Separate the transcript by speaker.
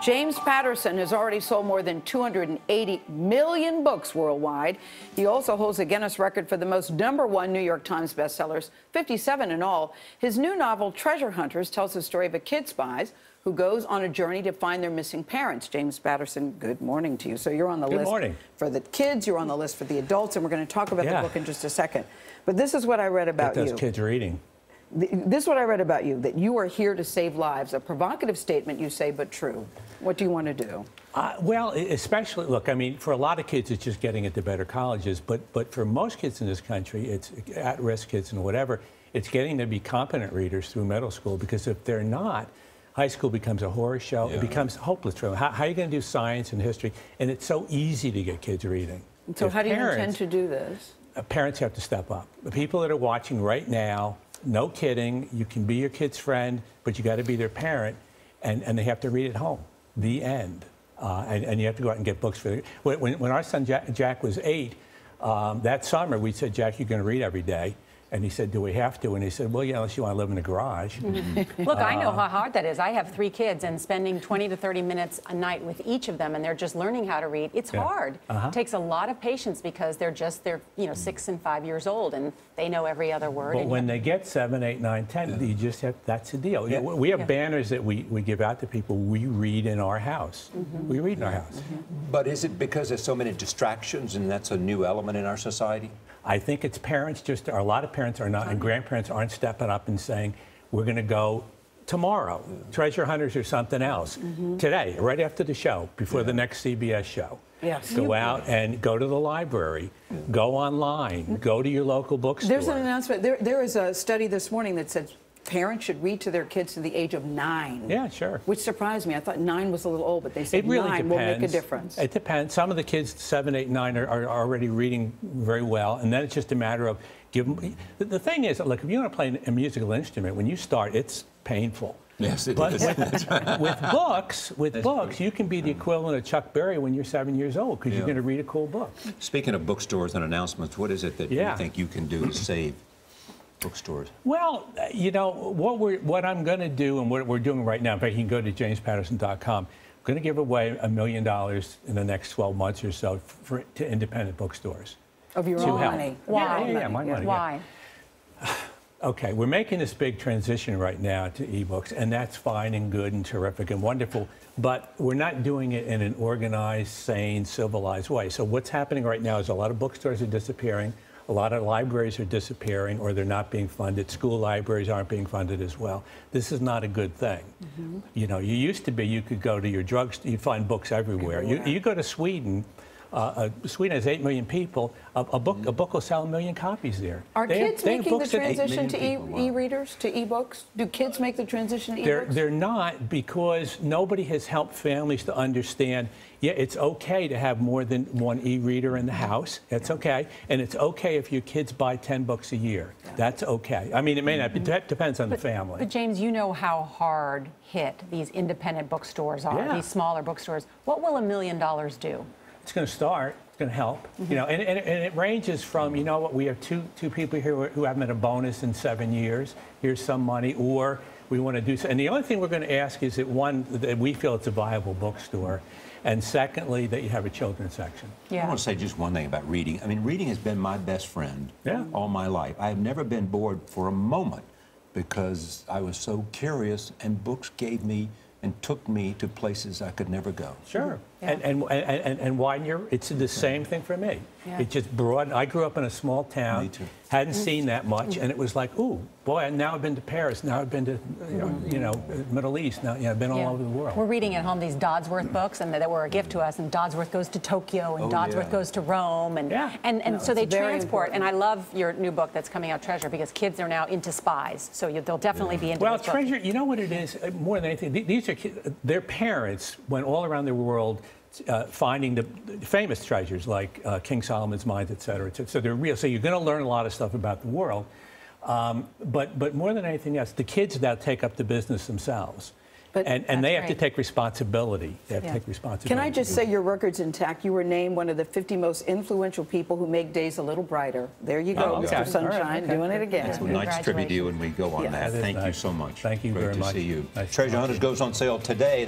Speaker 1: James Patterson has already sold more than 280 million books worldwide. He also holds a Guinness record for the most number one New York Times bestsellers, 57 in all. His new novel, Treasure Hunters, tells the story of a kid spies who goes on a journey to find their missing parents. James Patterson, good morning to you. So you're on the
Speaker 2: good
Speaker 1: list
Speaker 2: morning.
Speaker 1: for the kids, you're on the list for the adults, and we're going to talk about
Speaker 2: yeah.
Speaker 1: the book in just a second. But this is what I read about
Speaker 2: Get those
Speaker 1: you.
Speaker 2: kids reading.
Speaker 1: This is what I read about you, that you are here to save lives. A provocative statement, you say, but true. What do you want to do?
Speaker 2: Uh, well, especially, look, I mean, for a lot of kids, it's just getting into better colleges. But, but for most kids in this country, it's at-risk kids and whatever, it's getting to be competent readers through middle school. Because if they're not, high school becomes a horror show. Yeah. It becomes hopeless for them. How, how, are you going to do science and history? And it's so easy to get kids reading.
Speaker 1: So if how do you parents, intend to do this?
Speaker 2: Uh, parents have to step up. The people that are watching right now no kidding. You can be your kid's friend, but you got to be their parent, and, and they have to read at home. The end. Uh, and, and, you have to go out and get books for them. When, when our son Jack, Jack was eight, um, that summer we said, Jack, you're going to read every day. And he said, Do we have to? And he said, Well, yeah, unless you want to live in a garage.
Speaker 3: Look, uh, I know how hard that is. I have three kids, and spending 20 to 30 minutes a night with each of them, and they're just learning how to read. It's yeah. hard. Uh -huh. It takes a lot of patience because they're just, they're, you know, six and five years old, and they know every other word.
Speaker 2: But when they get seven, eight, nine, ten, yeah. you just have, that's the deal. Yeah. We have banners that we, we give out to people. We read in our house. Mm -hmm. We read in our house. Mm
Speaker 4: -hmm. But is it because there's so many distractions, and that's a new element in our society?
Speaker 2: I think it's parents just, a lot of parents are not, and grandparents aren't stepping up and saying, we're going to go tomorrow, treasure hunters or something else, mm -hmm. today, right after the show, before yeah. the next CBS show.
Speaker 1: Yes.
Speaker 2: Go out and go to the library, go online, go to your local bookstore.
Speaker 1: There's an announcement. There, there is a study this morning that said parents should read to their kids to the age of nine.
Speaker 2: Yeah, sure.
Speaker 1: Which surprised me. I thought nine was a little old, but they said really nine depends. will make a difference.
Speaker 2: It depends. Some of the kids, seven, eight, nine, are, are already reading very well, and then it's just a matter of give them. The thing is, look, if you want to play a musical instrument, when you start, it's painful.
Speaker 4: Yes, it
Speaker 2: but
Speaker 4: is.
Speaker 2: With, with books, with That's books, true. you can be the equivalent of Chuck Berry when you're seven years old because yeah. you're going to read a cool book.
Speaker 4: Speaking of bookstores and announcements, what is it that yeah. you think you can do to save bookstores?
Speaker 2: Well, you know, what, we're, what I'm going to do and what we're doing right now, in fact, you can go to jamespatterson.com. I'm going to give away a million dollars in the next 12 months or so for, to independent bookstores.
Speaker 1: Of your own money?
Speaker 2: Why? Yeah, yeah, yeah my money.
Speaker 3: Why?
Speaker 2: Okay, we're making this big transition right now to ebooks, and that's fine and good and terrific and wonderful, but we're not doing it in an organized, sane, civilized way. So what's happening right now is a lot of bookstores are disappearing. A lot of libraries are disappearing or they're not being funded. School libraries aren't being funded as well. This is not a good thing. Mm -hmm. You know, you used to be, you could go to your drugstore, you'd find books everywhere. everywhere. You, you go to Sweden, uh, Sweden has 8 million people. A, a, book a book will sell a million copies there.
Speaker 1: Are they kids have, making the transition to e-readers, e to e-books? Do kids make the transition to
Speaker 2: e-books? They're, they're not because nobody has helped families to understand, yeah, it's okay to have more than one e-reader in the house. It's okay. And it's okay if your kids buy 10 books a year. That's okay. I mean, it may not, be, it depends on
Speaker 3: but,
Speaker 2: the family.
Speaker 3: But James, you know how hard hit these independent bookstores are, yeah. these smaller bookstores. What will a million dollars do?
Speaker 2: It's going to start. It's going to help. Mm -hmm. You know, and, and, and, it ranges from you know what we have two two people here who haven't had a bonus in seven years. Here's some money, or we want to do so. And the only thing we're going to ask is that one that we feel it's a viable bookstore. And secondly, that you have a children's section.
Speaker 4: Yeah. I want to say just one thing about reading. I mean, reading has been my best friend yeah. all my life. I have never been bored for a moment because I was so curious, and books gave me and took me to places I could never go.
Speaker 2: Sure. Yeah. And, and, and, and wine, you're, it's the same thing for me. Yeah. It just brought, I grew up in a small town.
Speaker 4: Me too
Speaker 2: hadn't seen that much, and it was like, ooh, boy, and now I've been to Paris, now I've been to, you know, you know Middle East, now yeah, I've been yeah. all over the world.
Speaker 3: We're reading at home these Dodsworth books, and that were a gift to us, and Dodsworth goes to Tokyo, and oh, Dodsworth yeah. goes to Rome, and
Speaker 2: yeah.
Speaker 3: and, and
Speaker 2: no,
Speaker 3: so they transport, important. and I love your new book that's coming out, Treasure, because kids are now into spies, so you, they'll definitely be into
Speaker 2: Well, Treasure, you know what it is, uh, more than anything, these are, their parents went all around the world uh, finding the famous treasures like uh, King Solomon's mines, et cetera, et cetera. So they're real. So you're going to learn a lot of stuff about the world. Um, but, but more than anything else, the kids now take up the business themselves. But and, and they have to take responsibility. They have yeah. to take responsibility.
Speaker 1: Can I just say your record's intact? You were named one of the 50 most influential people who make days a little brighter. There you go, oh, Mr. Sunshine, right, okay. doing it again.
Speaker 4: That's a nice tribute to you, and we go on that. Thank
Speaker 2: nice.
Speaker 4: you so much.
Speaker 2: Thank you
Speaker 4: Great
Speaker 2: very
Speaker 4: to
Speaker 2: much.
Speaker 4: see you.
Speaker 2: Nice
Speaker 4: Treasure Hunters goes on sale today.